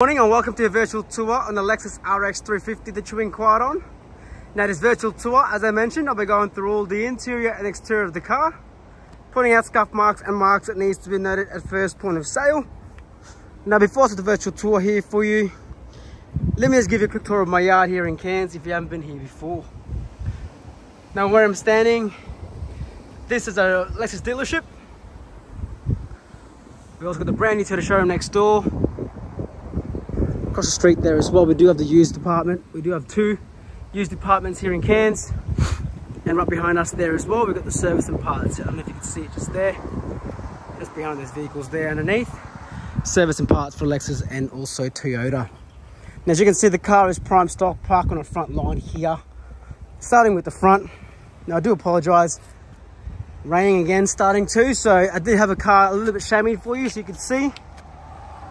Morning and welcome to a virtual tour on the Lexus RX 350 that you inquired on. Now this virtual tour, as I mentioned, I'll be going through all the interior and exterior of the car, pointing out scuff marks and marks that needs to be noted at first point of sale. Now before I start the virtual tour here for you, let me just give you a quick tour of my yard here in Cairns if you haven't been here before. Now where I'm standing, this is a Lexus dealership. We also got the brand new Toyota showroom next door across the street there as well. We do have the used department. We do have two used departments here in Cairns. And right behind us there as well we've got the service and parts I don't know if you can see it just there. Just behind those vehicles there underneath. Service and parts for Lexus and also Toyota. Now as you can see the car is prime stock parked on the front line here. Starting with the front. Now I do apologize. Raining again starting too. So I did have a car a little bit chamois for you so you can see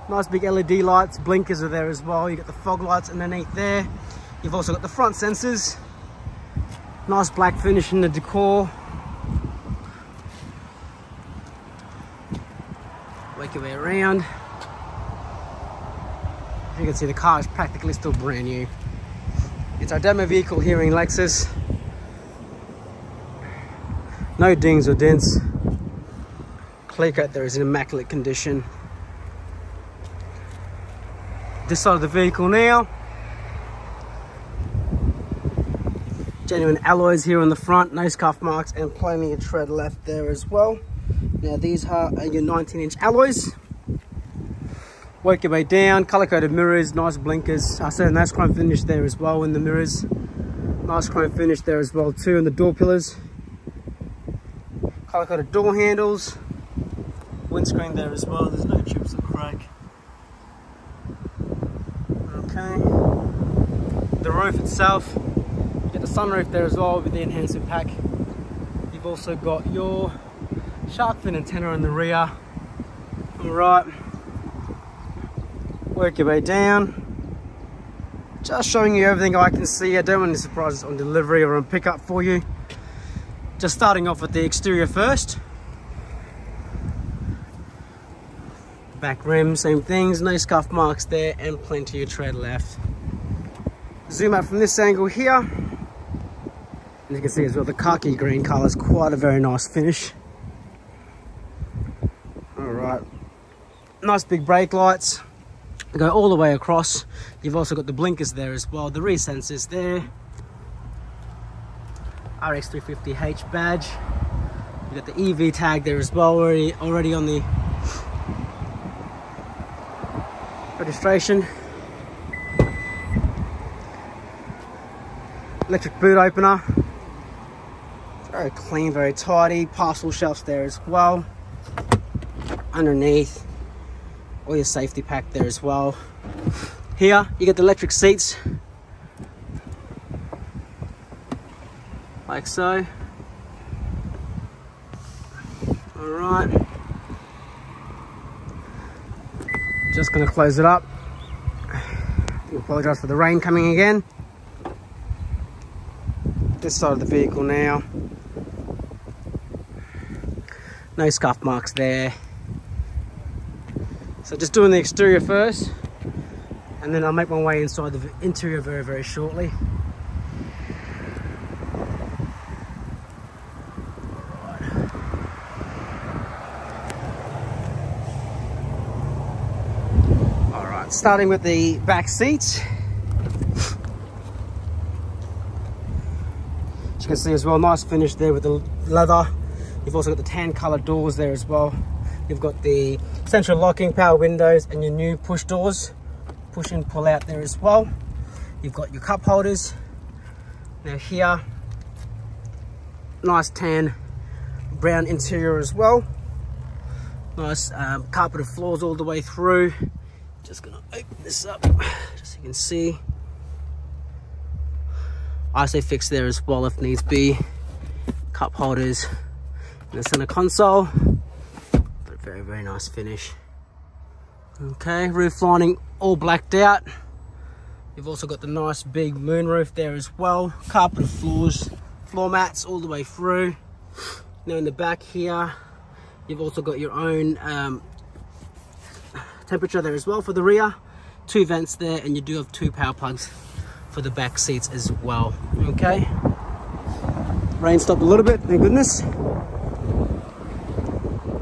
Nice big LED lights, blinkers are there as well. You've got the fog lights underneath there. You've also got the front sensors. Nice black finish in the decor. Work your way around. You can see the car is practically still brand new. It's our demo vehicle here in Lexus. No dings or dents. Clear coat there is in immaculate condition this side of the vehicle now. Genuine alloys here on the front, no scuff marks and plenty of tread left there as well. Now these are uh, your 19 inch alloys. Work your way down, color coded mirrors, nice blinkers. I said nice chrome finish there as well in the mirrors. Nice chrome finish there as well too in the door pillars. Color coded door handles. Windscreen there as well, there's no chips or crack. The roof itself, you get the sunroof there as well with the enhancer pack. You've also got your shark fin antenna in the rear. Alright. Work your way down. Just showing you everything I can see. I don't want any surprises on delivery or on pickup for you. Just starting off with the exterior first. Back rim same things no scuff marks there and plenty of tread left. Zoom out from this angle here and you can see as well the khaki green color is quite a very nice finish. All right nice big brake lights they go all the way across. You've also got the blinkers there as well the rear sensors there RX350H badge. You've got the EV tag there as well already already on the registration. Electric boot opener. Very clean, very tidy. Parcel shelves there as well. Underneath, all your safety pack there as well. Here, you get the electric seats. Like so. All right. Just gonna close it up. I apologize for the rain coming again. This side of the vehicle now. No scuff marks there. So just doing the exterior first and then I'll make my way inside the interior very, very shortly. Starting with the back seats. As you can see as well, nice finish there with the leather. You've also got the tan colored doors there as well. You've got the central locking power windows and your new push doors. Push and pull out there as well. You've got your cup holders. Now here, nice tan brown interior as well. Nice um, carpeted floors all the way through. Just gonna open this up just so you can see. ISOFIX there as well if needs be. Cup holders in the center console. But very, very nice finish. Okay, roof lining all blacked out. You've also got the nice big moonroof there as well. Carpeted floors, floor mats all the way through. Now in the back here, you've also got your own um, temperature there as well for the rear. two vents there and you do have two power plugs for the back seats as well. Okay. Rain stopped a little bit thank goodness.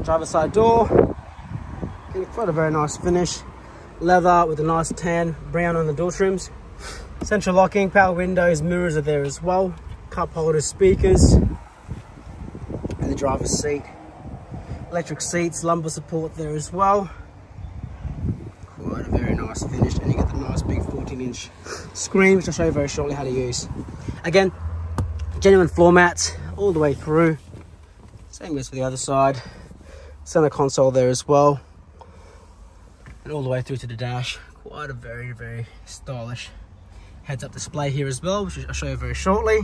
Driver side door. Quite a very nice finish. Leather with a nice tan brown on the door trims. Central locking power windows mirrors are there as well. Cup holders speakers. And the driver's seat. Electric seats lumbar support there as well nice finish and you get the nice big 14 inch screen which i'll show you very shortly how to use. Again genuine floor mats all the way through. Same goes for the other side. Center console there as well. And all the way through to the dash. Quite a very very stylish heads up display here as well which i'll show you very shortly.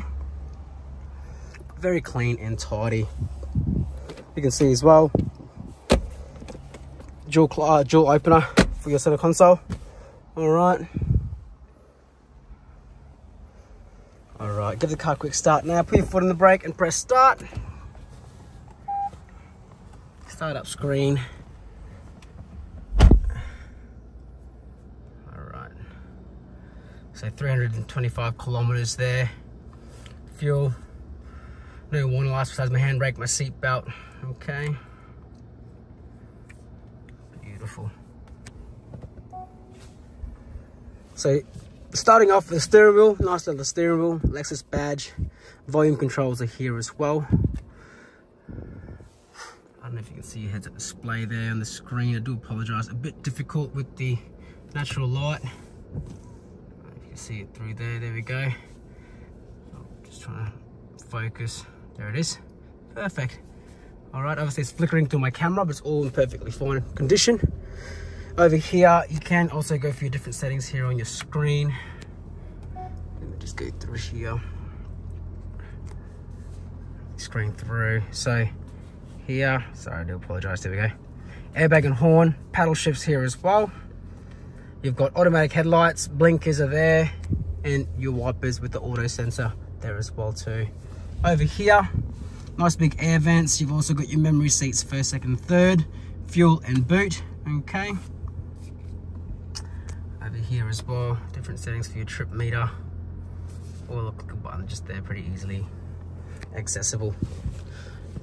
Very clean and tidy. You can see as well dual uh, dual opener for your center console all right. All right give the car a quick start now. Put your foot on the brake and press start. Start up screen. All right. So 325 kilometers there. Fuel. No warning lights besides my handbrake my seatbelt. okay. Beautiful so starting off with the steering wheel nice little steering wheel lexus badge volume controls are here as well. I don't know if you can see your heads up display there on the screen. I do apologize. A bit difficult with the natural light. If you can see it through there there we go. Just trying to focus. There it is. Perfect. All right obviously it's flickering through my camera but it's all in perfectly fine condition over here you can also go for your different settings here on your screen. Let me just go through here. Screen through. So here sorry i do apologize there we go. Airbag and horn paddle shifts here as well. You've got automatic headlights blinkers are there and your wipers with the auto sensor there as well too. Over here nice big air vents. You've also got your memory seats first second third fuel and boot okay over here as well. Different settings for your trip meter. All the button just there pretty easily accessible.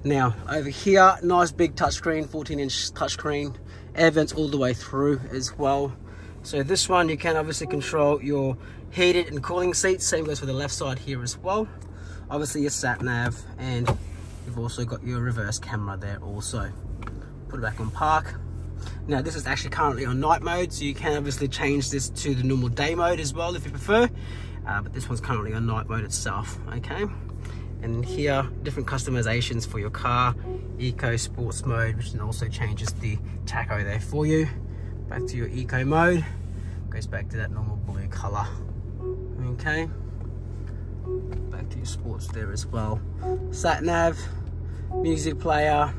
Now over here nice big touchscreen 14 inch touchscreen. Air vents all the way through as well. So this one you can obviously control your heated and cooling seats. Same goes for the left side here as well. Obviously your sat nav and You've also got your reverse camera there also. Put it back on park. Now this is actually currently on night mode, so you can obviously change this to the normal day mode as well if you prefer. Uh, but this one's currently on night mode itself, okay? And here, different customizations for your car, eco sports mode, which then also changes the tacho there for you. Back to your eco mode, goes back to that normal blue color, okay? Back to your sports there as well. Sat nav, music player,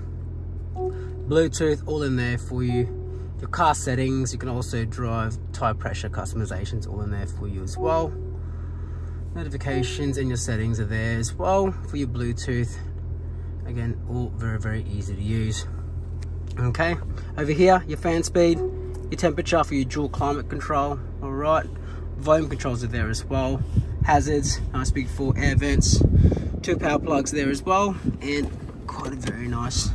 Bluetooth, all in there for you. Your car settings, you can also drive tire pressure customizations, all in there for you as well. Notifications and your settings are there as well for your Bluetooth. Again, all very, very easy to use. Okay, over here, your fan speed, your temperature for your dual climate control, all right. Volume controls are there as well. Hazards, nice big four air vents, two power plugs there as well, and quite a very nice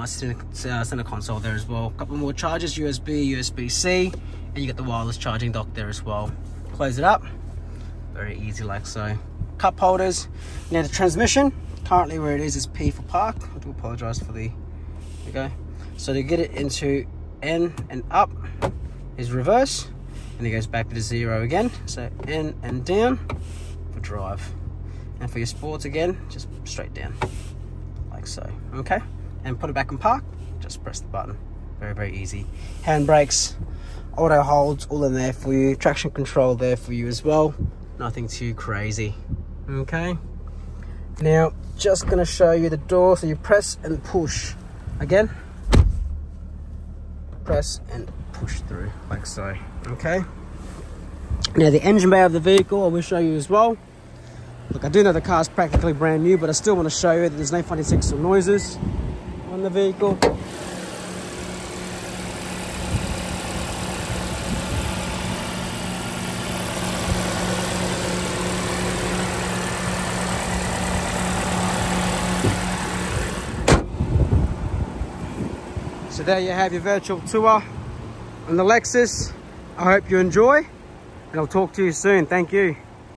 nice center, uh, center console there as well. A couple more chargers, USB, USB-C, and you get the wireless charging dock there as well. Close it up, very easy like so. Cup holders. Now the transmission, currently where it is is P for park. I do apologize for the, go. So to get it into N and up is reverse, and it goes back to zero again. So N and down for drive. And for your sports again, just straight down, like so, okay? And put it back in park, just press the button. Very, very easy. Handbrakes, auto holds, all in there for you. Traction control there for you as well. Nothing too crazy, okay? Now, just gonna show you the door. So you press and push. Again, press and push through, like so, okay? Now the engine bay of the vehicle, I will show you as well. Look, I do know the car is practically brand new, but I still want to show you that there's no funny six noises the vehicle. So there you have your virtual tour on the Lexus. I hope you enjoy and I'll talk to you soon. Thank you.